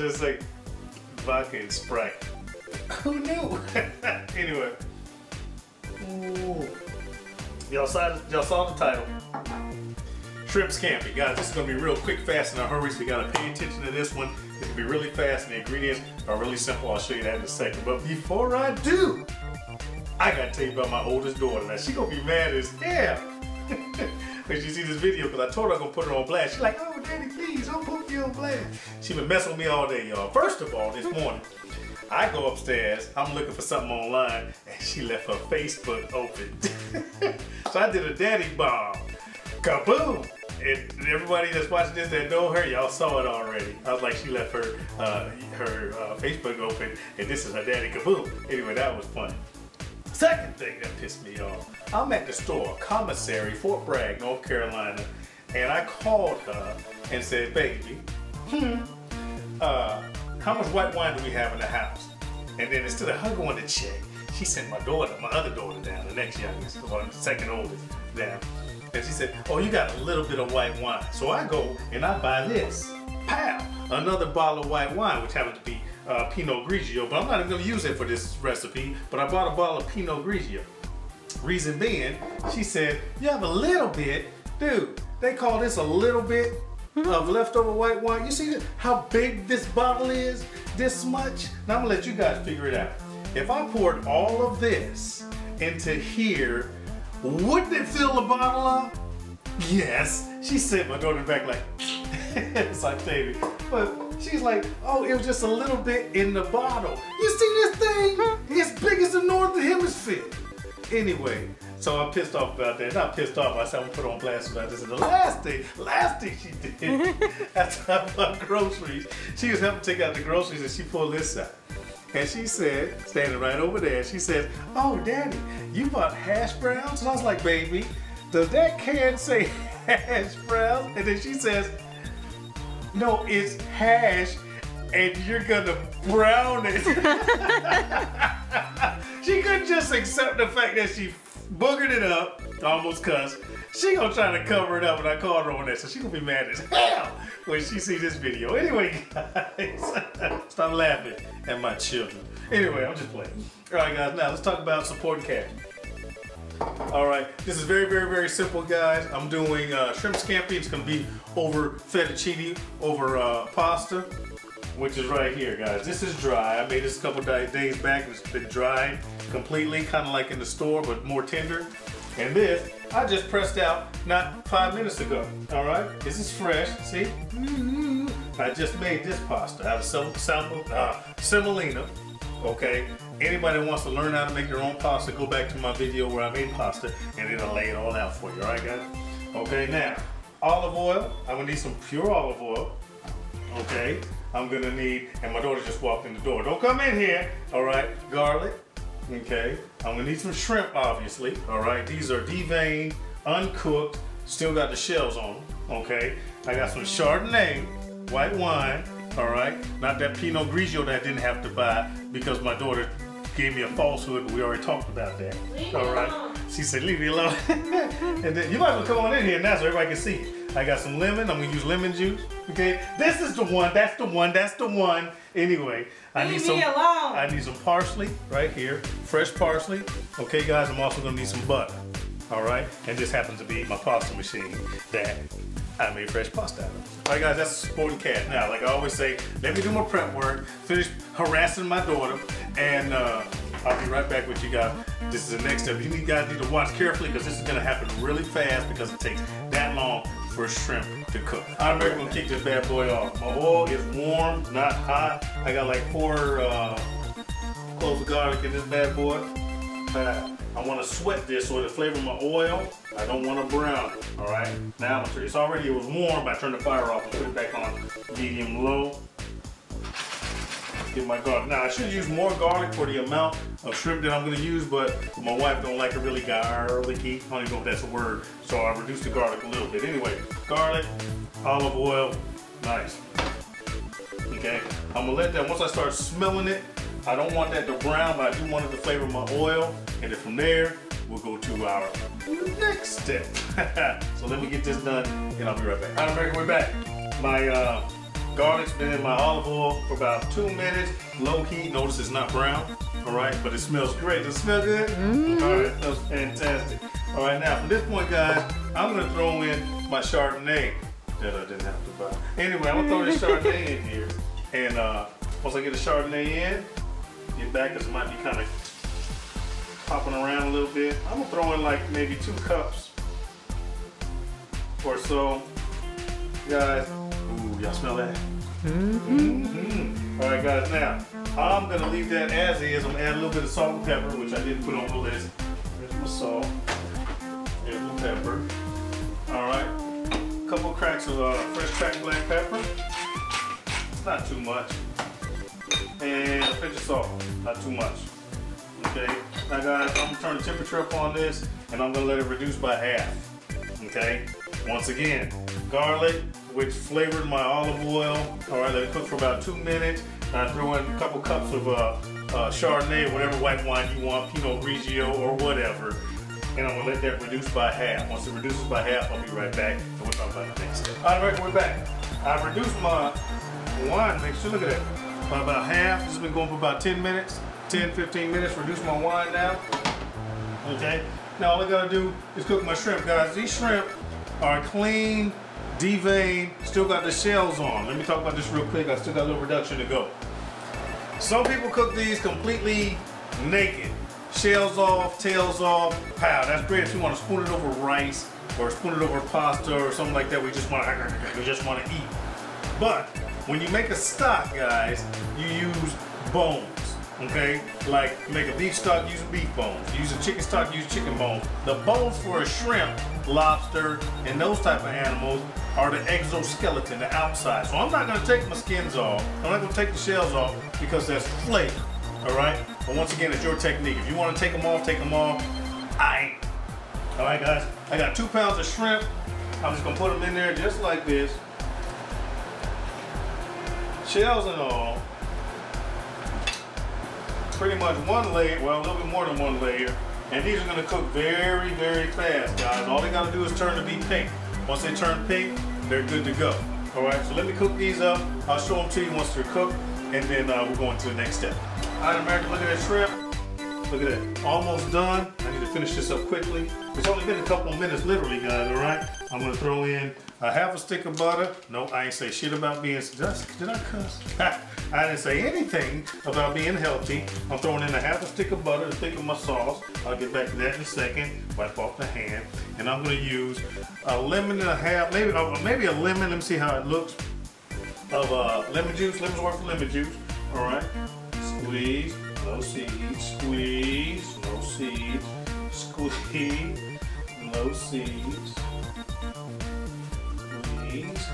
on just like vodka and Sprite. Who knew? anyway. Ooh. Y'all saw, y'all saw the title. Shrimp Scampi. Guys, this is going to be real quick, fast, and a hurry, so you got to pay attention to this one. It's going to be really fast, and the ingredients are really simple. I'll show you that in a second. But before I do, I got to tell you about my oldest daughter. Now, she going to be mad as hell when she see this video, because I told her I'm to put her on blast. She's like, oh, daddy, please, don't put me on blast. She been messing with me all day, y'all. First of all, this morning, I go upstairs, I'm looking for something online, and she left her Facebook open. so I did a daddy bomb. Kaboom! And everybody that's watching this that know her, y'all saw it already. I was like, she left her uh, her uh, Facebook open, and this is her daddy kaboom. Anyway, that was funny. Second thing that pissed me off, I'm at the store, commissary, Fort Bragg, North Carolina, and I called her and said, baby, hmm, uh, how much white wine do we have in the house? And then instead of her going to check, she sent my daughter, my other daughter down, the next youngest, or the second oldest down. And she said, oh, you got a little bit of white wine. So I go and I buy this. Pow! Another bottle of white wine, which happens to be uh, Pinot Grigio, but I'm not even gonna use it for this recipe, but I bought a bottle of Pinot Grigio. Reason being, she said, you have a little bit. Dude, they call this a little bit of leftover white wine. You see how big this bottle is? This much? Now I'm gonna let you guys figure it out. If I poured all of this into here, wouldn't it fill the bottle up? Yes. She sent my daughter back like, it's like, baby. But she's like, oh, it was just a little bit in the bottle. You see this thing? It's big as the Northern Hemisphere. Anyway, so I'm pissed off about that. Not pissed off, I said I'm gonna put on blast about this. And the last thing, last thing she did, after I bought groceries, she was helping take out the groceries and she pulled this out. And she said, standing right over there, she said, oh, daddy, you bought hash browns? And I was like, baby, does that can say hash browns? And then she says, no, it's hash and you're gonna brown it. she couldn't just accept the fact that she boogered it up, almost cussed. She gonna try to cover it up and I called her on that, so she gonna be mad as hell when she see this video. Anyway, guys, stop laughing at my children. Anyway, I'm just playing. All right, guys, now let's talk about supporting cat. All right, this is very, very, very simple, guys. I'm doing uh, shrimp scampi. It's gonna be over fettuccine, over uh, pasta, which is right here, guys. This is dry. I made this a couple days back. It's been dried completely, kind of like in the store, but more tender. And this, I just pressed out not five minutes ago. All right, this is fresh. See? I just made this pasta out of some, some uh, semolina. Okay. Anybody that wants to learn how to make their own pasta, go back to my video where I made pasta, and it'll lay it all out for you. All right, guys. Okay, now olive oil. I'm gonna need some pure olive oil. Okay. I'm gonna need, and my daughter just walked in the door. Don't come in here. All right. Garlic. Okay. I'm gonna need some shrimp, obviously. All right. These are deveined, uncooked, still got the shells on them. Okay. I got some Chardonnay, white wine. All right. Not that Pinot Grigio that I didn't have to buy because my daughter gave me a falsehood, but we already talked about that. Leave All right. alone. She said, leave me alone. and then you might as well come on in here now so everybody can see. it. I got some lemon. I'm gonna use lemon juice. Okay. This is the one. That's the one. That's the one. Anyway, I need Leave some. me alone. I need some parsley right here. Fresh parsley. Okay, guys. I'm also gonna need some butter. All right. And this happens to be my pasta machine that I made fresh pasta out of. All right, guys. That's supporting cat. Now, like I always say, let me do my prep work. Finish harassing my daughter, and uh, I'll be right back with you guys. This is the next step. You guys need to watch carefully because this is gonna happen really fast because it takes that long for shrimp to cook. I'm ready to kick this bad boy off. My oil is warm, not hot. I got like four uh, cloves of garlic in this bad boy. I want to sweat this so it flavor my oil. I don't want to brown it. All right. Now it's already it was warm. But I turned the fire off and put it back on medium low. Get my garlic. Now I should use more garlic for the amount of shrimp that I'm going to use, but my wife don't like it really garlicky. I don't even know if that's a word. So I reduced the garlic a little bit. Anyway, garlic, olive oil, nice. Okay, I'm gonna let that, once I start smelling it, I don't want that to brown, but I do want it to flavor my oil. And then from there, we'll go to our next step. so let me get this done and I'll be right back. All right, America, we're back. My uh, garlic's been in my olive oil for about two minutes. Low heat. Notice it's not brown. All right, but it smells great. Does it smell good? Mm-hmm. All right, smells fantastic. All right, now from this point, guys, I'm gonna throw in my Chardonnay that I didn't have to buy. Anyway, I'm gonna throw this Chardonnay in here, and uh, once I get the Chardonnay in, get back because it might be kind of popping around a little bit. I'm gonna throw in like maybe two cups or so, guys. Ooh, y'all smell that? Mm-hmm. mmm. All right, guys. Now I'm gonna leave that as is. I'm gonna add a little bit of salt and pepper, which I didn't put on the list. There's my salt. There's my pepper. All right. A couple cracks of uh, fresh cracked black pepper. It's not too much. And a pinch of salt. Not too much. Okay. Now, guys, I'm gonna turn the temperature up on this, and I'm gonna let it reduce by half. Okay. Once again, garlic, which flavored my olive oil. All right, let it cook for about two minutes. I throw in a couple cups of uh, uh, Chardonnay, whatever white wine you want, Pinot Grigio or whatever. And I'm gonna let that reduce by half. Once it reduces by half, I'll be right back and we'll talk about the next step. All right, we're back. I've reduced my wine mixture, look at that, by about half. This has been going for about 10 minutes, 10, 15 minutes. Reduce my wine now. Okay, now all I gotta do is cook my shrimp, guys. These shrimp are clean, deveined, still got the shells on. Let me talk about this real quick. I still got a little reduction to go. Some people cook these completely naked. Shells off, tails off, pow. That's great if you want to spoon it over rice or spoon it over pasta or something like that. We just want to, we just want to eat. But when you make a stock, guys, you use bones. Okay, like make a beef stock, use beef bones. Use a chicken stock, use chicken bones. The bones for a shrimp, lobster, and those type of animals are the exoskeleton, the outside. So I'm not gonna take my skins off. I'm not gonna take the shells off because that's flavor. All right. But once again, it's your technique. If you want to take them off, take them off. I ain't. All right, guys. I got two pounds of shrimp. I'm just gonna put them in there just like this. Shells and all pretty much one layer, well, a little bit more than one layer. And these are gonna cook very, very fast, guys. All they gotta do is turn to be pink. Once they turn pink, they're good to go. All right, so let me cook these up. I'll show them to you once they're cooked, and then uh, we're going to the next step. All right, America, look at that shrimp. Look at that, almost done. I need to finish this up quickly. It's only been a couple minutes, literally, guys, all right? I'm gonna throw in a half a stick of butter. No, I ain't say shit about being, did I, did I cuss? I didn't say anything about being healthy. I'm throwing in a half a stick of butter to thicken my sauce. I'll get back to that in a second. Wipe off the hand. And I'm gonna use a lemon and a half, maybe, uh, maybe a lemon, let me see how it looks, of uh, lemon juice, lemon's worth of lemon juice, all right? Squeeze, no seeds, squeeze, no seeds, squeeze, no seeds, squeeze,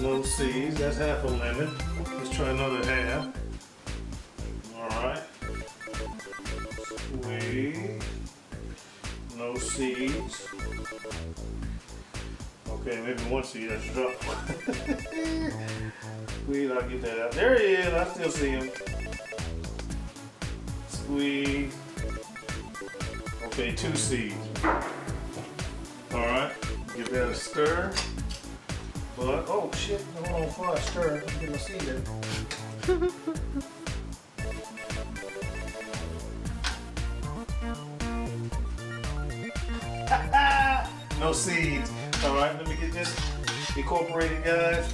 no seeds, that's half a lemon. Let's try another half. All right. Squeeze, no seeds. Okay, maybe one seed I should drop. Squeeze, I'll get that out. There he is, I still see him. Squeeze. Okay, two seeds. Alright, give that a stir. But, oh shit, hold on before I stir, let me get my seed in. no seeds. Alright, let me get this incorporated, guys.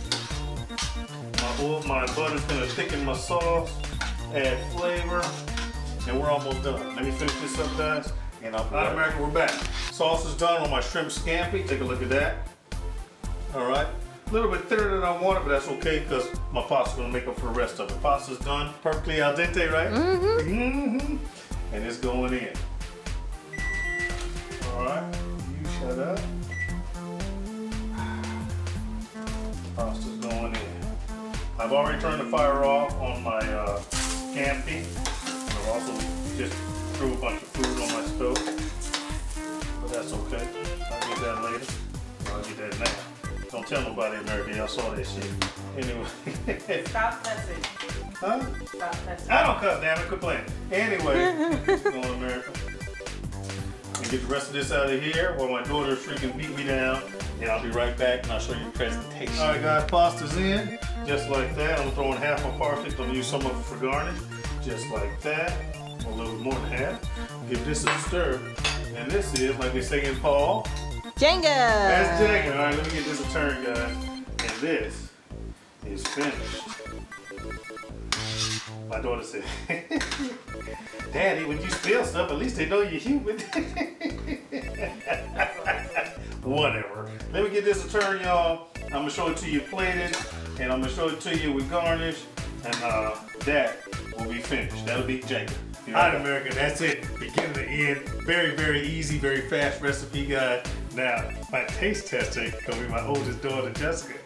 My oil, my butter's gonna thicken my sauce, add flavor, and we're almost done. Let me finish this up, guys, and I'll be right America, we're back. Sauce is done on my shrimp scampi. Take a look at that. Alright. A little bit thinner than I wanted, but that's okay because my pasta's gonna make up for the rest of it. Pasta's done, perfectly al dente, right? Mm-hmm. Mm-hmm. And it's going in. Alright, you shut up. Pasta's going in. I've already turned the fire off on my uh, scampi. I've also just threw a bunch of food on my stove. But that's okay. I'll get that later. I'll get that now. Don't tell nobody, America. Y'all saw that shit. Anyway. Stop cussing. huh? Stop cussing. I don't cuss, damn it. Quit playing. Anyway, going America. me get the rest of this out of here while my daughter freaking beat me down. And I'll be right back and I'll show you the presentation. All right, guys, pasta's in. Just like that. I'm throwing half my parsley. I'm gonna use some of it for garnish. Just like that. A little more than half. Give this a stir. And this is, like they say in Paul, Jenga! that's Jenga. All right, let me get this a turn, guys. And this is finished. My daughter said, Daddy, when you spill stuff, at least they know you're human. Whatever. Let me get this a turn, y'all. I'm gonna show it to you plated, and I'm gonna show it to you with garnish, and uh, that will be finished. That'll be Jenga. All right, America, that's it. Beginning to end. Very, very easy, very fast recipe, guys. Now, my taste tester gonna be my oldest daughter, Jessica.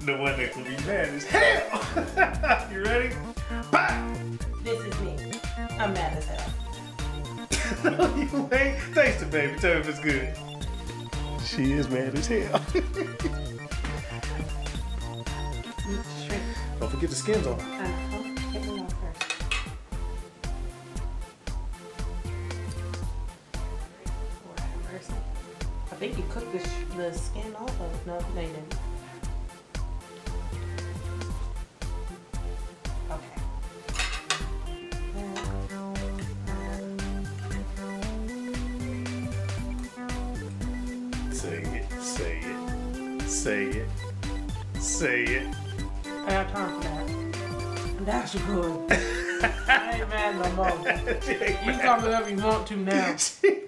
The one that can be mad as hell. you ready? Bye! This is me. I'm mad as hell. you ain't. Taste it, baby. Tell me if it's good. She is mad as hell. Don't forget the skins on. Uh-huh. Think you cooked the, sh- the skin off of No, no, you didn't. Okay. Say it. Say it. Say it. Say it. I got time for that. That's good. I ain't mad no more. You can call me whatever you want to now. she,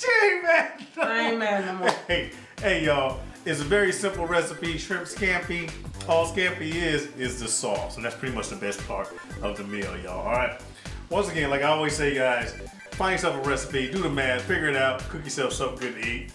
she ain't mad. no I ain't mad no more. Hey, hey, y'all. It's a very simple recipe. Shrimp scampi. All scampi is is the sauce, and that's pretty much the best part of the meal, y'all. All right. Once again, like I always say, guys, find yourself a recipe, do the math, figure it out, cook yourself something good to eat.